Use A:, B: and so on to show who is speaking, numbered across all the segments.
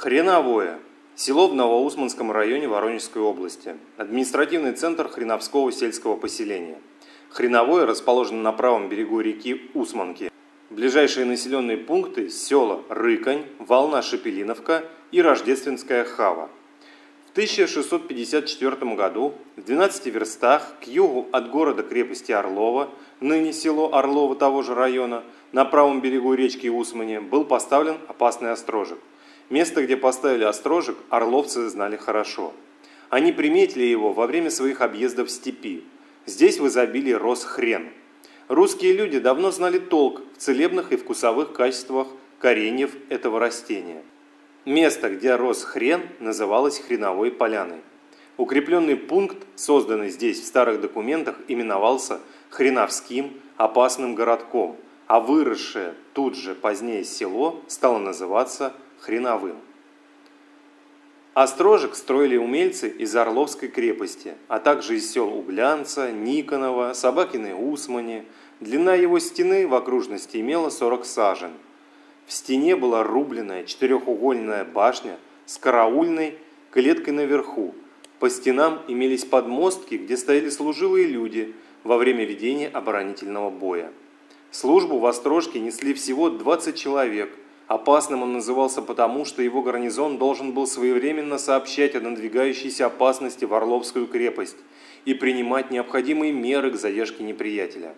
A: Хреновое. Село в Новоусманском районе Воронежской области. Административный центр Хреновского сельского поселения. Хреновое расположено на правом берегу реки Усманки. Ближайшие населенные пункты – села Рыкань, Волна Шепелиновка и Рождественская Хава. В 1654 году в 12 верстах к югу от города-крепости Орлова, ныне село Орлово того же района, на правом берегу речки Усмане был поставлен опасный острожек – Место, где поставили острожек, орловцы знали хорошо. Они приметили его во время своих объездов в степи. Здесь в изобилии рос хрен. Русские люди давно знали толк в целебных и вкусовых качествах кореньев этого растения. Место, где рос хрен, называлось Хреновой поляной. Укрепленный пункт, созданный здесь в старых документах, именовался Хреновским опасным городком, а выросшее тут же позднее село стало называться хреновым. Острожек строили умельцы из Орловской крепости, а также из сел Углянца, Никонова, Собакиной Усмани. Длина его стены в окружности имела 40 сажен. В стене была рубленная четырехугольная башня с караульной клеткой наверху. По стенам имелись подмостки, где стояли служилые люди во время ведения оборонительного боя. Службу в Острожке несли всего 20 человек – Опасным он назывался потому, что его гарнизон должен был своевременно сообщать о надвигающейся опасности в Орловскую крепость и принимать необходимые меры к задержке неприятеля.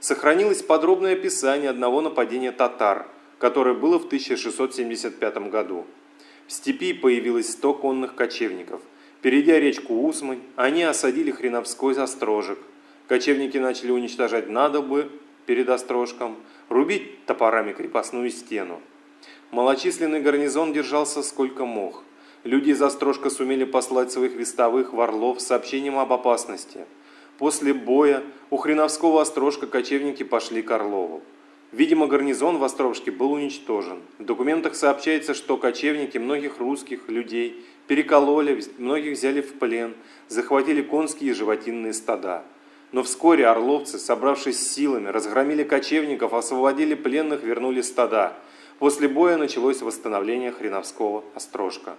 A: Сохранилось подробное описание одного нападения татар, которое было в 1675 году. В степи появилось 100 конных кочевников. Перейдя речку Усмань, они осадили Хреновской застрожек. Кочевники начали уничтожать надобы перед острожком, рубить топорами крепостную стену. Малочисленный гарнизон держался сколько мог. Люди из Острожка сумели послать своих вестовых в Орлов с сообщением об опасности. После боя у Хреновского Острожка кочевники пошли к Орлову. Видимо, гарнизон в Островске был уничтожен. В документах сообщается, что кочевники многих русских людей перекололи, многих взяли в плен, захватили конские и животинные стада. Но вскоре орловцы, собравшись силами, разгромили кочевников, освободили пленных, вернули стада – После боя началось восстановление Хреновского острожка.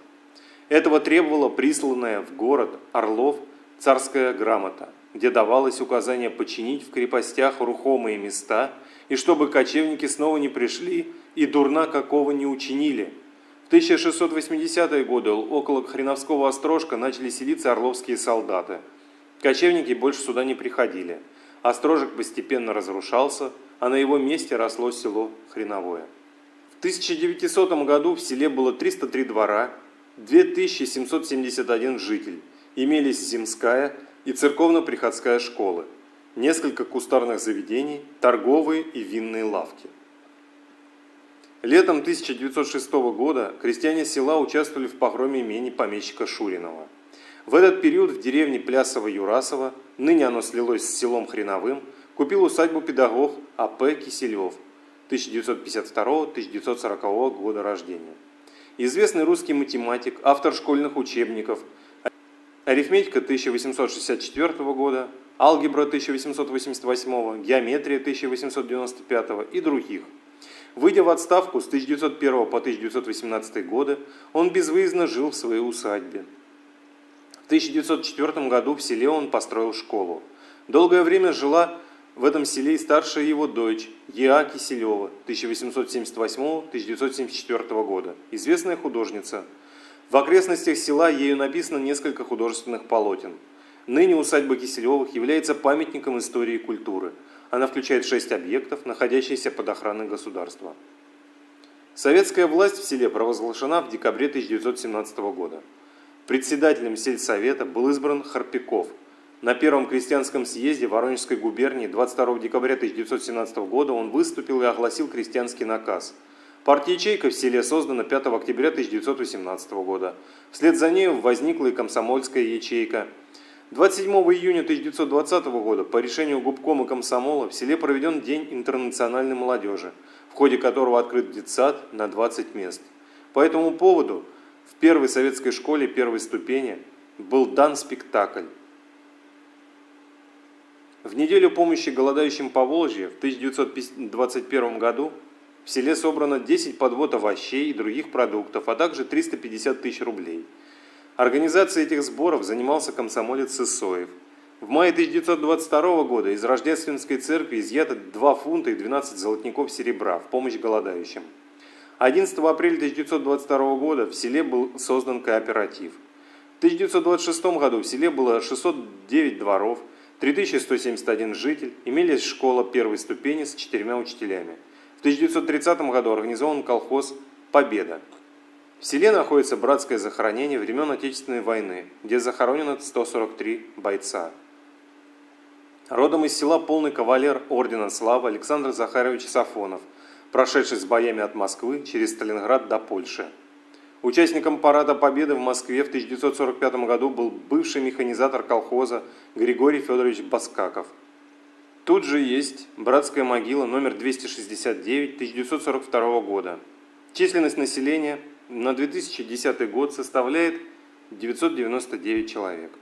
A: Этого требовала присланная в город Орлов царская грамота, где давалось указание починить в крепостях рухомые места, и чтобы кочевники снова не пришли и дурна какого не учинили. В 1680-е годы около Хреновского острожка начали селиться орловские солдаты. Кочевники больше сюда не приходили. Острожек постепенно разрушался, а на его месте росло село Хреновое. 1900 году в селе было 303 двора, 2771 житель. Имелись земская и церковно-приходская школы, несколько кустарных заведений, торговые и винные лавки. Летом 1906 года крестьяне села участвовали в погроме имени помещика Шуринова. В этот период в деревне Плясово-Юрасово, ныне оно слилось с селом Хреновым, купил усадьбу педагог А.П. Киселев – 1952-1940 года рождения. Известный русский математик, автор школьных учебников, арифметика 1864 года, алгебра 1888, геометрия 1895 и других. Выйдя в отставку с 1901 по 1918 годы, он безвыездно жил в своей усадьбе. В 1904 году в селе он построил школу. Долгое время жила в этом селе и старшая его дочь Еа Киселева 1878-1974 года, известная художница. В окрестностях села ею написано несколько художественных полотен. Ныне усадьба Киселевых является памятником истории и культуры. Она включает шесть объектов, находящихся под охраной государства. Советская власть в селе провозглашена в декабре 1917 года. Председателем сельсовета был избран Харпиков – на Первом крестьянском съезде Воронежской губернии 22 декабря 1917 года он выступил и огласил крестьянский наказ. Партия «Ячейка» в селе создана 5 октября 1918 года. Вслед за нею возникла и комсомольская ячейка. 27 июня 1920 года по решению губкома комсомола в селе проведен День интернациональной молодежи, в ходе которого открыт детсад на 20 мест. По этому поводу в первой советской школе первой ступени был дан спектакль в неделю помощи голодающим по Волжье в 1921 году В селе собрано 10 подвод овощей и других продуктов, а также 350 тысяч рублей. Организацией этих сборов занимался комсомолец Сысоев. В мае 1922 года из Рождественской церкви изъято 2 фунта и 12 золотников серебра в помощь голодающим. 11 апреля 1922 года в селе был создан кооператив. В 1926 году в селе было 609 дворов, 3171 житель, имелись школа первой ступени с четырьмя учителями. В 1930 году организован колхоз «Победа». В селе находится братское захоронение времен Отечественной войны, где захоронено 143 бойца. Родом из села полный кавалер Ордена Славы Александр Захарович Сафонов, прошедший с боями от Москвы через Сталинград до Польши. Участником парада Победы в Москве в 1945 году был бывший механизатор колхоза Григорий Федорович Баскаков. Тут же есть братская могила номер 269 1942 года. Численность населения на 2010 год составляет 999 человек.